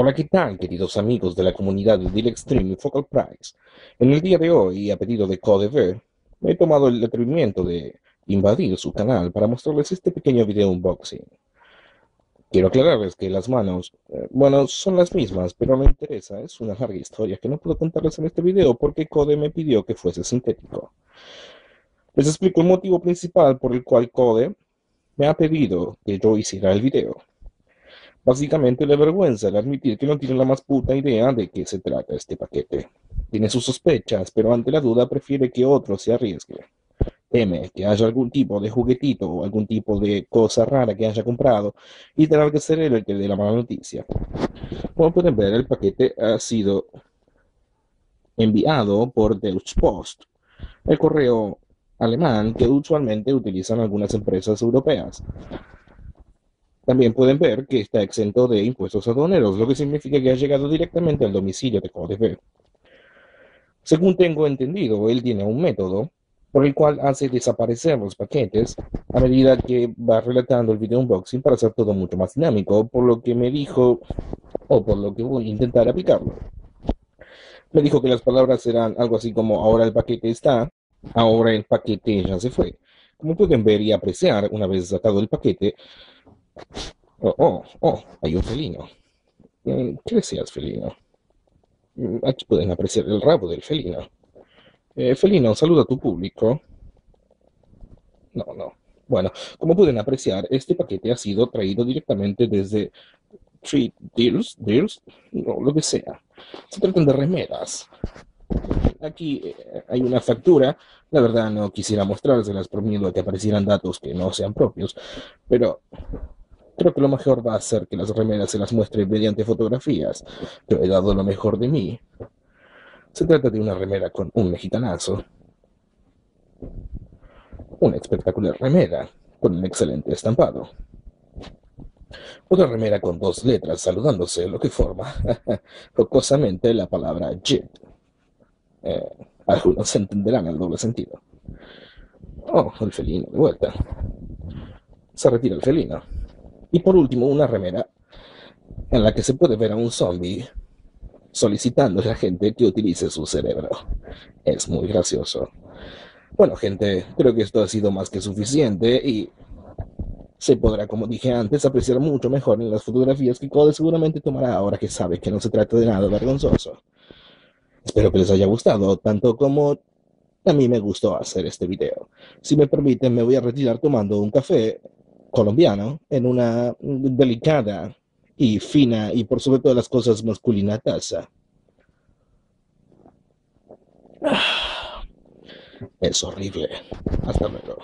Hola, ¿qué tal, queridos amigos de la comunidad de Extreme y Focal Price? En el día de hoy, a pedido de CodeV, he tomado el atrevimiento de invadir su canal para mostrarles este pequeño video unboxing. Quiero aclararles que las manos, eh, bueno, son las mismas, pero no interesa, es una larga historia que no puedo contarles en este video porque Code me pidió que fuese sintético. Les explico el motivo principal por el cual Code me ha pedido que yo hiciera el video. Básicamente le vergüenza el admitir que no tiene la más puta idea de qué se trata este paquete. Tiene sus sospechas, pero ante la duda prefiere que otro se arriesgue. Teme que haya algún tipo de juguetito o algún tipo de cosa rara que haya comprado y tendrá que ser él el que dé la mala noticia. Como pueden ver, el paquete ha sido enviado por Deutsche Post, el correo alemán que usualmente utilizan algunas empresas europeas. También pueden ver que está exento de impuestos aduaneros, lo que significa que ha llegado directamente al domicilio de KDB. Según tengo entendido, él tiene un método por el cual hace desaparecer los paquetes a medida que va relatando el video unboxing para hacer todo mucho más dinámico, por lo que me dijo, o por lo que voy a intentar aplicarlo. Me dijo que las palabras serán algo así como ahora el paquete está, ahora el paquete ya se fue. Como pueden ver y apreciar, una vez sacado el paquete, Oh, oh, oh, hay un felino. Mm, ¿Qué deseas, felino? Mm, aquí pueden apreciar el rabo del felino. Eh, felino, saluda a tu público. No, no. Bueno, como pueden apreciar, este paquete ha sido traído directamente desde Tree Deals, Deals, no, lo que sea. Se tratan de remeras. Aquí eh, hay una factura. La verdad no quisiera mostrárselas por miedo a que aparecieran datos que no sean propios, pero Creo que lo mejor va a ser que las remeras se las muestre mediante fotografías. Yo he dado lo mejor de mí. Se trata de una remera con un mexicanazo. Una espectacular remera con un excelente estampado. Otra remera con dos letras saludándose, lo que forma jocosamente la palabra JIT. Eh, algunos entenderán el doble sentido. Oh, el felino de vuelta. Se retira el felino. Y por último, una remera en la que se puede ver a un zombie solicitando a la gente que utilice su cerebro. Es muy gracioso. Bueno, gente, creo que esto ha sido más que suficiente y se podrá, como dije antes, apreciar mucho mejor en las fotografías que Code seguramente tomará ahora que sabe que no se trata de nada vergonzoso. Espero que les haya gustado, tanto como a mí me gustó hacer este video. Si me permiten, me voy a retirar tomando un café colombiano en una delicada y fina y por sobre todas las cosas masculina taza. Es horrible. Hasta luego.